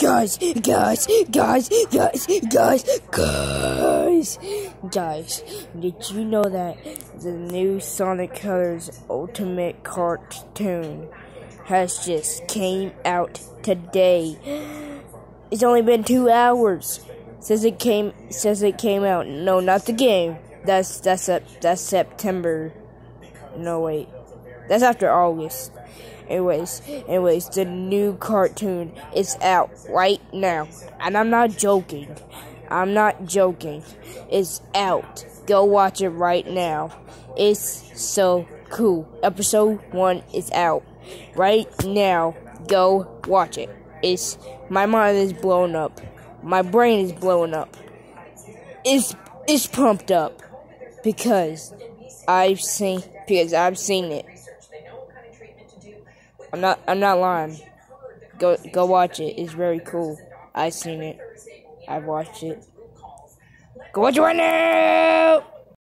Guys, guys, guys, guys, guys, guys, guys, did you know that the new Sonic Colors Ultimate cartoon has just came out today? It's only been two hours since it came since it came out. No, not the game. That's that's that's September. No wait, that's after August. Anyways, anyways, the new cartoon is out right now. And I'm not joking. I'm not joking. It's out. Go watch it right now. It's so cool. Episode 1 is out. Right now. Go watch it. It's my mind is blown up. My brain is blowing up. It's it's pumped up because I've seen because I've seen it. I'm not I'm not lying. Go go watch it. It's very cool. I've seen it. I've watched it. Go watch it right now.